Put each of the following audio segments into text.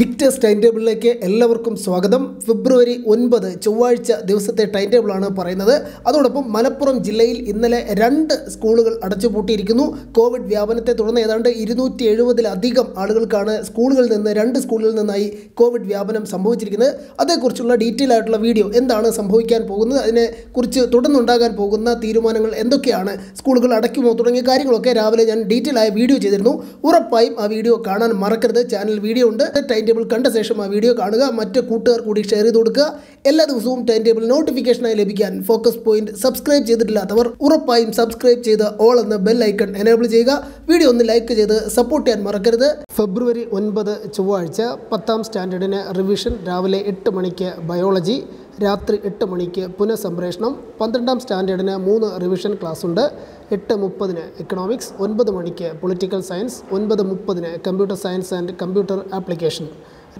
Victers time ടേബിളിലേക്ക് എല്ലാവർക്കും സ്വാഗതം. ഫെബ്രുവരി ഒൻപത് ചൊവ്വാഴ്ച ദിവസത്തെ ടൈം ടേബിളാണ് പറയുന്നത്. അതോടൊപ്പം മലപ്പുറം ജില്ലയിൽ ഇന്നലെ രണ്ട് സ്കൂളുകൾ അടച്ചുപൂട്ടിയിരിക്കുന്നു. കോവിഡ് വ്യാപനത്തെ തുടർന്ന് ഏതാണ്ട് ഇരുന്നൂറ്റി എഴുപതിലധികം ആളുകൾക്കാണ് സ്കൂളുകളിൽ നിന്ന് രണ്ട് സ്കൂളുകളിൽ നിന്നായി കോവിഡ് വ്യാപനം സംഭവിച്ചിരിക്കുന്നത്. അതേക്കുറിച്ചുള്ള ഡീറ്റെയിൽ ആയിട്ടുള്ള വീഡിയോ എന്താണ് സംഭവിക്കാൻ പോകുന്നത് അതിനെക്കുറിച്ച് തുടർന്നുണ്ടാകാൻ പോകുന്ന തീരുമാനങ്ങൾ എന്തൊക്കെയാണ് സ്കൂളുകൾ അടയ്ക്കുമോ തുടങ്ങിയ കാര്യങ്ങളൊക്കെ രാവിലെ ഞാൻ ഡീറ്റെയിൽ ആയ വീഡിയോ ചെയ്തിരുന്നു. ഉറപ്പായും ആ വീഡിയോ കാണാൻ മറക്കരുത്. ചാനൽ വീഡിയോ ഉണ്ട്. ടൈം ടേബിൾ കണ്ട ശേഷം ആ വീഡിയോ കാണുക. മറ്റ് കൂട്ടുകാർ കൂടി ഷെയർ ചെയ്ത് കൊടുക്കുക. എല്ലാ ദിവസവും ടൈം ടേബിൾ നോട്ടിഫിക്കേഷനായി ലഭിക്കാൻ ഫോക്കസ് പോയിന്റ് സബ്സ്ക്രൈബ് ചെയ്തിട്ടില്ലാത്തവർ ഉറപ്പായും സബ്സ്ക്രൈബ് ചെയ്ത് ഓൾ എന്ന ബെൽ ഐക്കൺ എനേബിൾ ചെയ്യുക. വീഡിയോ ഒന്ന് ലൈക്ക് ചെയ്ത് സപ്പോർട്ട് ചെയ്യാൻ മറക്കരുത്. ഫെബ്രുവരി ഒൻപത് ചൊവ്വാഴ്ച പത്താം സ്റ്റാൻഡേർഡിന് റിവിഷൻ രാവിലെ എട്ട് മണിക്ക് ബയോളജി രാത്രി എട്ട് മണിക്ക് പുനഃസംപ്രേഷണം. പന്ത്രണ്ടാം സ്റ്റാൻഡേർഡിന് മൂന്ന് റിവിഷൻ ക്ലാസ് ഉണ്ട് എട്ട് മുപ്പതിന് എക്കണോമിക്സ് ഒൻപത് മണിക്ക് പൊളിറ്റിക്കൽ സയൻസ് ഒൻപത് മുപ്പതിന് computer science and computer application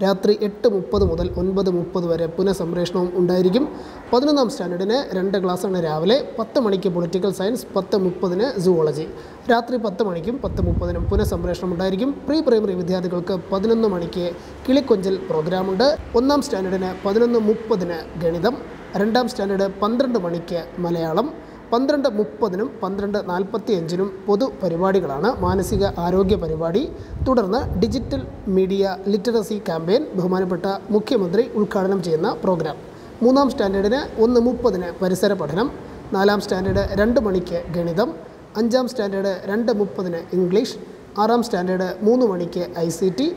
രാത്രി എട്ട് മുപ്പത് മുതൽ ഒൻപത് മുപ്പത് വരെ പുനഃസംപ്രേഷണവും ഉണ്ടായിരിക്കും. പതിനൊന്നാം സ്റ്റാൻഡേർഡിന് രണ്ട് ക്ലാസ്സാണ് രാവിലെ പത്ത് മണിക്ക് പൊളിറ്റിക്കൽ സയൻസ് പത്ത് മുപ്പതിന് സുവോളജി രാത്രി പത്ത് മണിക്കും പത്ത് മുപ്പതിനും പുനഃസംപ്രേഷണം ഉണ്ടായിരിക്കും. പ്രീ പ്രൈമറി വിദ്യാർത്ഥികൾക്ക് പതിനൊന്ന് മണിക്ക് കിളിക്കൊഞ്ചൽ പ്രോഗ്രാമുണ്ട്. ഒന്നാം സ്റ്റാൻഡേർഡിന് പതിനൊന്ന് മുപ്പതിന് ഗണിതം. രണ്ടാം സ്റ്റാൻഡേർഡ് പന്ത്രണ്ട് മണിക്ക് മലയാളം. പന്ത്രണ്ട് മുപ്പതിനും പന്ത്രണ്ട് നാൽപ്പത്തി അഞ്ചിനും പൊതു പരിപാടികളാണ് മാനസിക ആരോഗ്യ പരിപാടി. തുടർന്ന് ഡിജിറ്റൽ മീഡിയ ലിറ്ററസി ക്യാമ്പയിൻ ബഹുമാനപ്പെട്ട മുഖ്യമന്ത്രി ഉദ്ഘാടനം ചെയ്യുന്ന പ്രോഗ്രാം. മൂന്നാം സ്റ്റാൻഡേർഡിന് ഒന്ന് മുപ്പതിന് പരിസര പഠനം നാലാം സ്റ്റാൻഡേർഡ് രണ്ട് മണിക്ക് ഗണിതം അഞ്ചാം സ്റ്റാൻഡേർഡ് രണ്ട് മുപ്പതിന് ഇംഗ്ലീഷ് ആറാം സ്റ്റാൻഡേർഡ് മൂന്ന് മണിക്ക് ഐ സി ടി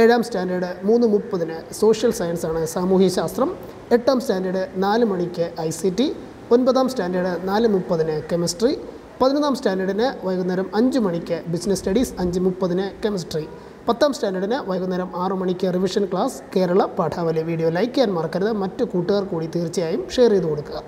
ഏഴാം സ്റ്റാൻഡേർഡ് മൂന്ന് മുപ്പതിന് സോഷ്യൽ സയൻസാണ് സാമൂഹ്യശാസ്ത്രം എട്ടാം സ്റ്റാൻഡേർഡ് നാല് മണിക്ക് ഐ സി ടി ഒൻപതാം സ്റ്റാൻഡേർഡ് നാല് മുപ്പതിന് കെമിസ്ട്രി പതിനൊന്നാം സ്റ്റാൻഡേർഡിന് വൈകുന്നേരം അഞ്ച് മണിക്ക് ബിസിനസ് സ്റ്റഡീസ് അഞ്ച് മുപ്പതിന് കെമിസ്ട്രി. പത്താം സ്റ്റാൻഡേർഡിന് വൈകുന്നേരം ആറ് മണിക്ക് revision class Kerala Padavali video like ചെയ്യാൻ മറക്കരുത്. മറ്റു കൂട്ടുകാർ കൂടി തീർച്ചയായും ഷെയർ ചെയ്ത് കൊടുക്കുക.